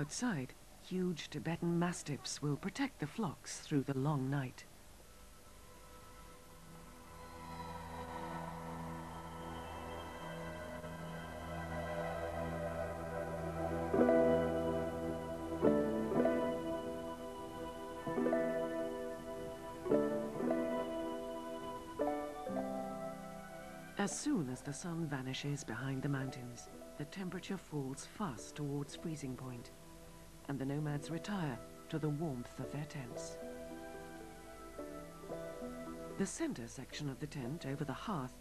Outside, huge Tibetan mastiffs will protect the flocks through the long night. As soon as the sun vanishes behind the mountains, the temperature falls fast towards freezing point, and the nomads retire to the warmth of their tents. The center section of the tent over the hearth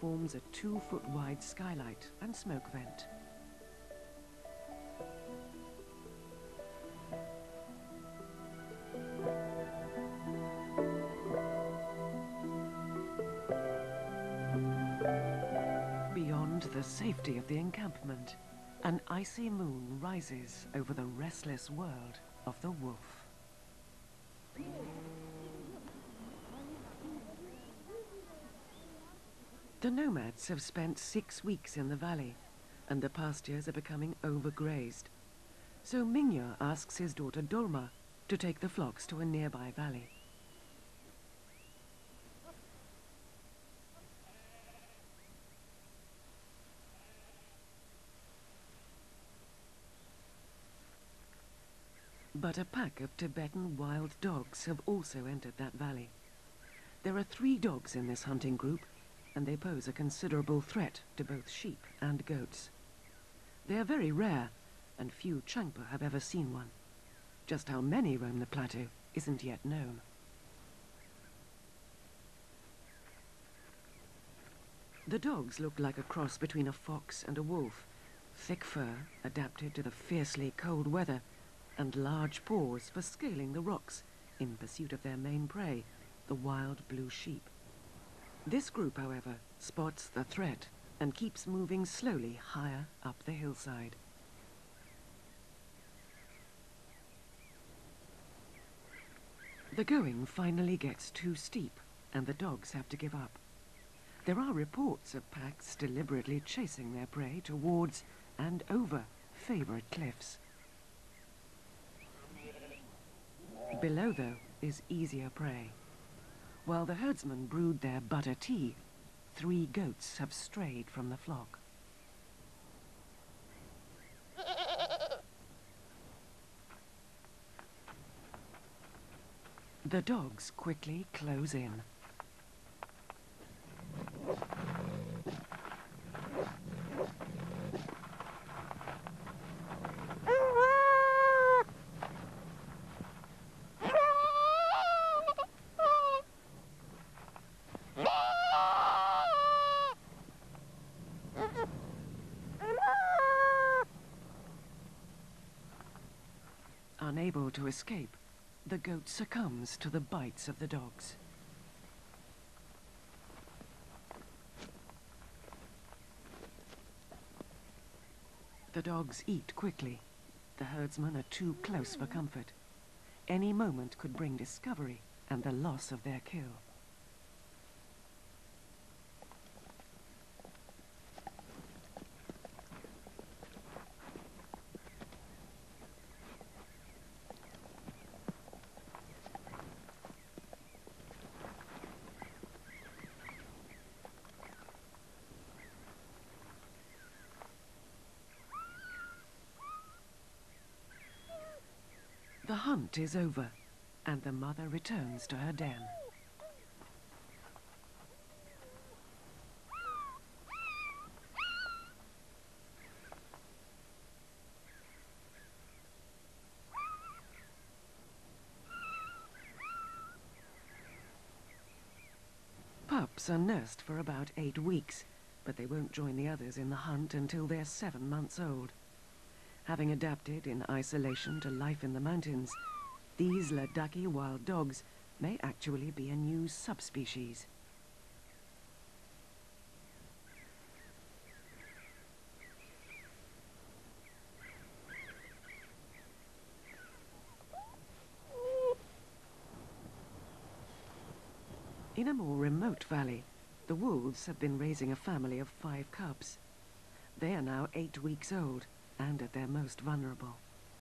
forms a two-foot wide skylight and smoke vent. Beyond the safety of the encampment, an icy moon rises over the restless world of the wolf. The nomads have spent six weeks in the valley, and the pastures are becoming overgrazed. So Mingya asks his daughter Dolma to take the flocks to a nearby valley. But a pack of Tibetan wild dogs have also entered that valley. There are three dogs in this hunting group, and they pose a considerable threat to both sheep and goats. They are very rare, and few Changpa have ever seen one. Just how many roam the plateau isn't yet known. The dogs look like a cross between a fox and a wolf. Thick fur, adapted to the fiercely cold weather, and large paws for scaling the rocks in pursuit of their main prey, the wild blue sheep. This group, however, spots the threat and keeps moving slowly higher up the hillside. The going finally gets too steep, and the dogs have to give up. There are reports of packs deliberately chasing their prey towards and over favorite cliffs. Below, though, is easier prey. While the herdsmen brewed their butter tea, three goats have strayed from the flock. The dogs quickly close in. Unable to escape, the goat succumbs to the bites of the dogs. The dogs eat quickly. The herdsmen are too close for comfort. Any moment could bring discovery and the loss of their kill. The hunt is over, and the mother returns to her den. Pups are nursed for about eight weeks, but they won't join the others in the hunt until they're seven months old. Having adapted in isolation to life in the mountains, these Ladakhi wild dogs may actually be a new subspecies. In a more remote valley, the wolves have been raising a family of five cubs. They are now eight weeks old and at their most vulnerable.